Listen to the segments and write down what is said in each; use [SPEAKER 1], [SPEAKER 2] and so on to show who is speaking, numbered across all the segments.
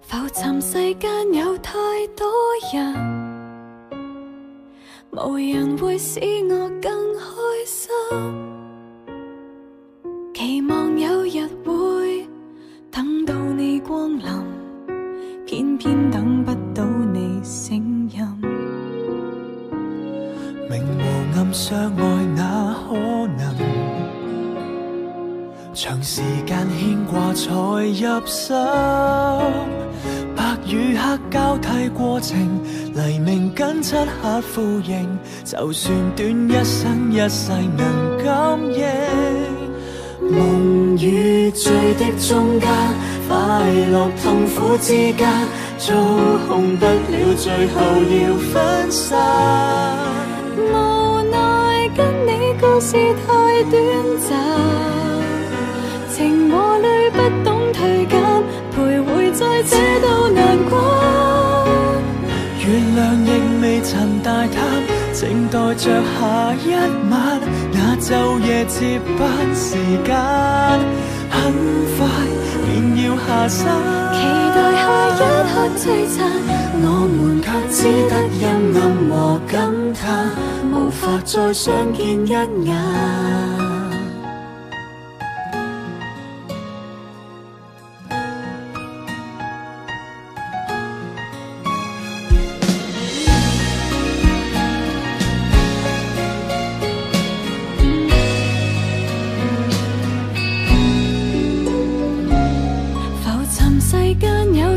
[SPEAKER 1] 浮沉世间有太多人，无人会使我更开心。期望有日会等到你光临，偏偏等不到你声音。
[SPEAKER 2] 明和暗相爱哪可能？长时间牵挂才入心，白与黑交替过程，黎明跟漆黑呼应。就算短一生一世能感应，梦与醉的
[SPEAKER 1] 中
[SPEAKER 2] 间，快乐痛苦之间，操控不了，最后要分散。
[SPEAKER 1] 无奈跟你故事太短暂。情和泪不懂退减，徘徊在这道难关。
[SPEAKER 2] 月亮亦未曾大探，静待着下一晚。那昼夜接班时间，很快便要下山。
[SPEAKER 1] 期待下一刻璀璨，我们却只得阴暗和感叹，无法再相见一眼。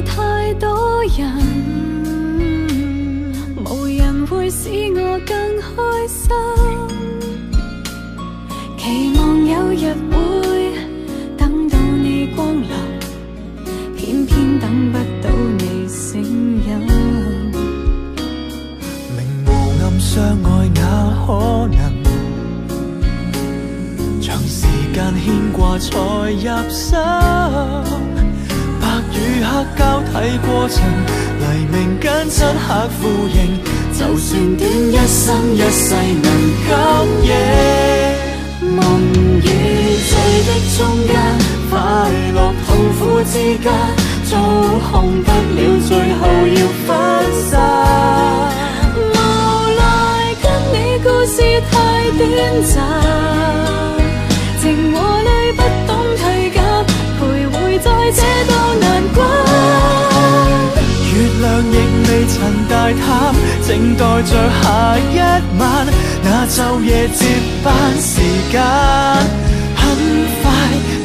[SPEAKER 1] 太多人，无人会使我更开心。期望有日会等到你光临，偏偏等不到你声音。
[SPEAKER 2] 明和暗相爱那可能，长时间牵挂才入手。刻交替过程，黎明间漆黑呼应。
[SPEAKER 1] 就算短一生一世，能感予梦与醉的中间，快乐痛苦之间，操控不了，最后要分散。无奈跟你故事太短暂，情和泪不。
[SPEAKER 2] 静待着下一晚那昼夜接班时间很快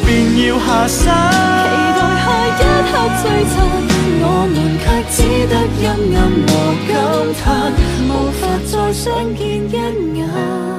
[SPEAKER 2] 便要下山。
[SPEAKER 1] 期待下一刻聚餐我们却只得阴暗和感叹无法再相见一眼。